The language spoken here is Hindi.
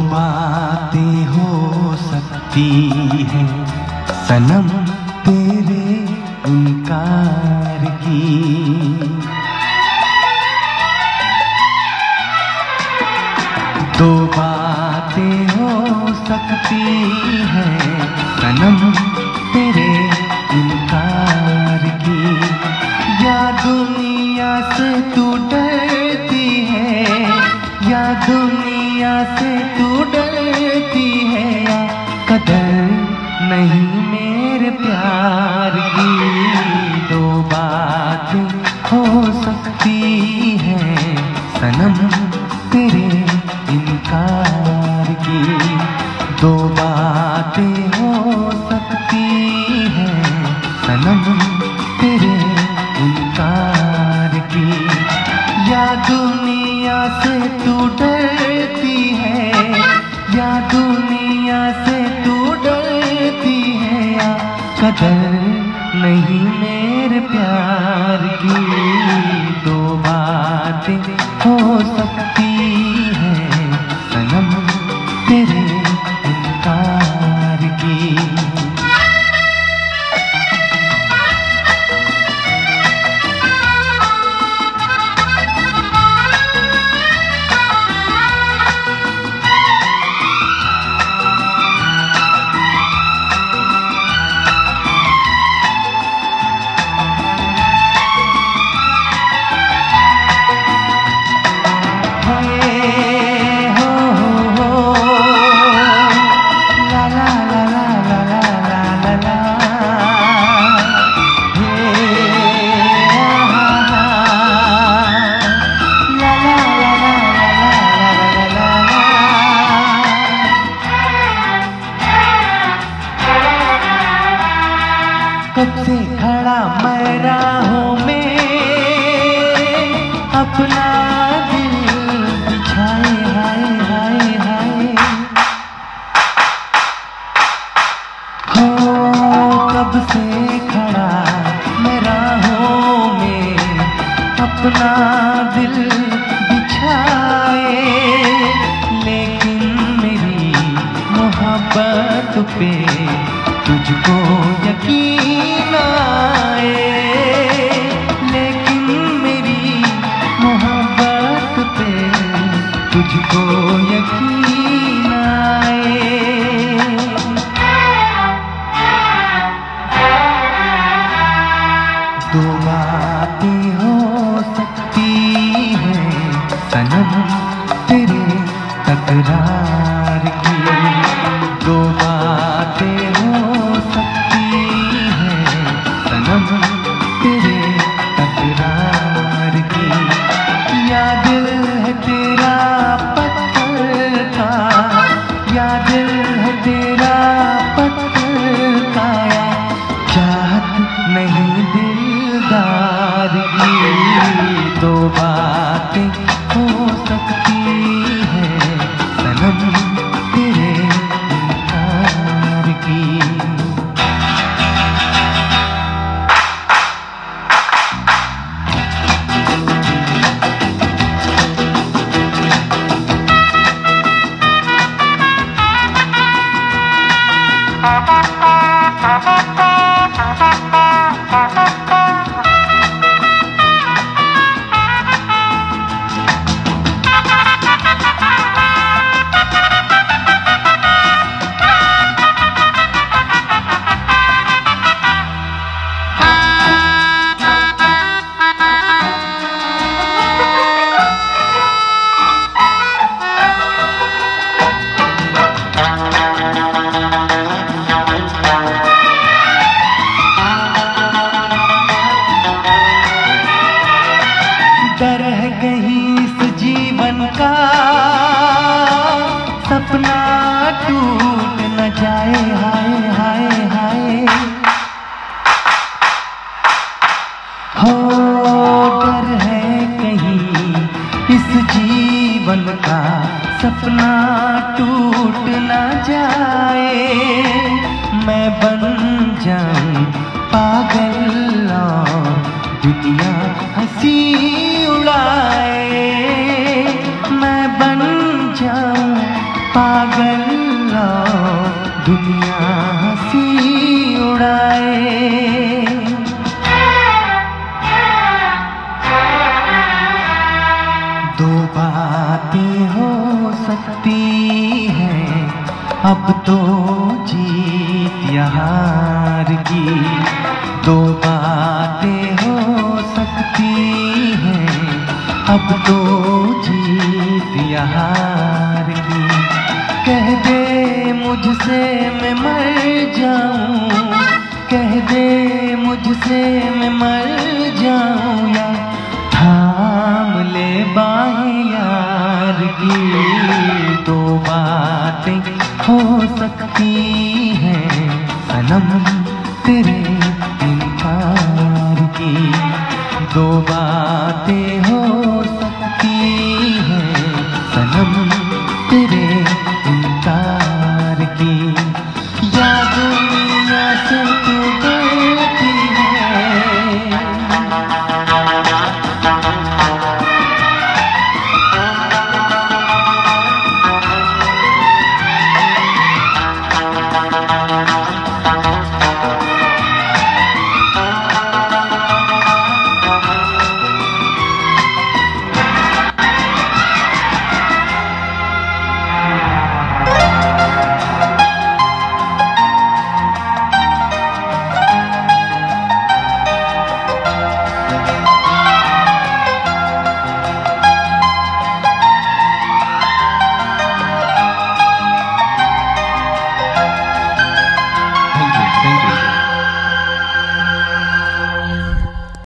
बातें हो सकती हैं। सनम तेरे इनकार की। दो बातें हो सकती हैं। सनम तेरे इनकार की। या दुनिया से तू डरती है। या दुनिया से दुनिया से तू डरती है। या दुनिया से तू डरती है। या कदर नहीं मेरे प्यार की दो बातें हो सकती अपना दिल हो कब से खड़ा मैं राहों में, अपना दिल बिछाए। मेरी मोहब्बत पे तुझको यकीन मोहब्बत पे तुझको की डर है कहीं इस जीवन का। सपना टूट न जाए, हाय हाय हाय। हो, डर है कहीं इस जीवन का। सपना टूट न जाए, मैं बन जाऊँ पागल दुनिया हँसी। आए मैं बन जाऊँ पागल दुनिया हँसी उड़ाए। दो बातें हो सकती हैं, अब तो जीत यार की। दो बातें हो सकती अब तो जीत यार की। कह दे मुझसे मैं मर जाऊँ। कह दे मुझसे मैं मर जाऊँ या थाम ले बाहें यार की। दो बातें हो सकती हैं। सनम तेरे इनकार की। दो बातें हो सकती हैं तेरे